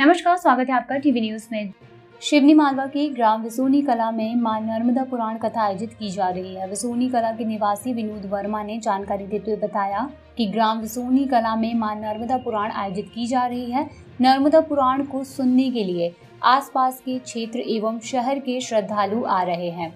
नमस्कार, स्वागत है आपका टीवी न्यूज़ में। शिवनी मालवा के ग्राम विसोनी कला में माँ नर्मदा पुराण कथा आयोजित की जा रही है। विसोनी कला के निवासी विनोद वर्मा ने जानकारी देते हुए बताया कि ग्राम विसोनी कला में माँ नर्मदा पुराण आयोजित की जा रही है। नर्मदा पुराण को सुनने के लिए आसपास के क्षेत्र एवं शहर के श्रद्धालु आ रहे हैं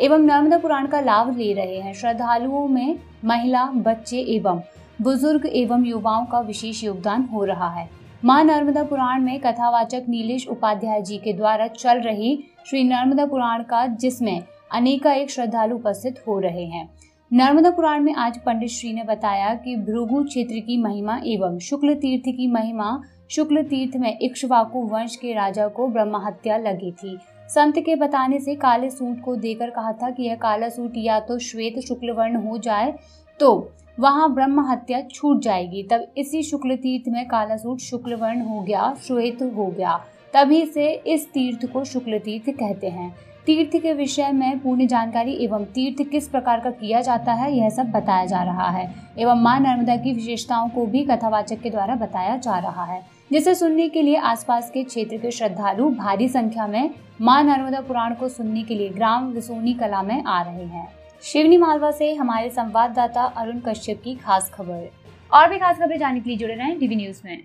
एवं नर्मदा पुराण का लाभ ले रहे हैं। श्रद्धालुओं में महिला, बच्चे एवं बुज़ुर्ग एवं युवाओं का विशेष योगदान हो रहा है। माँ नर्मदा पुराण में कथावाचक नीलेश उपाध्याय जी के द्वारा चल रही श्री नर्मदा पुराण का जिसमें अनेका एक श्रद्धालु उपस्थित हो रहे हैं। नर्मदा पुराण में आज पंडित श्री ने बताया कि भृगु क्षेत्र की महिमा एवं शुक्ल तीर्थ की महिमा शुक्ल तीर्थ में इक्ष्वाकु वंश के राजा को ब्रह्महत्या लगी थी। संत के बताने से काले सूट को देकर कहा था कि यह काला सूट या तो श्वेत शुक्ल वर्ण हो जाए तो वहाँ ब्रह्म हत्या छूट जाएगी। तब इसी शुक्ल तीर्थ में काला सूट शुक्ल वर्ण हो गया, श्वेत हो गया। तभी से इस तीर्थ को शुक्ल तीर्थ कहते हैं। तीर्थ के विषय में पूर्ण जानकारी एवं तीर्थ किस प्रकार का किया जाता है, यह सब बताया जा रहा है। एवं माँ नर्मदा की विशेषताओं को भी कथावाचक के द्वारा बताया जा रहा है। जिसे सुनने के लिए आसपास के क्षेत्र के श्रद्धालु भारी संख्या में माँ नर्मदा पुराण को सुनने के लिए ग्राम विसोनी कला में आ रहे हैं। शिवनी मालवा से हमारे संवाददाता अरुण कश्यप की खास खबर। और भी खास खबरें जानने के लिए जुड़े रहे टीवी न्यूज़ में।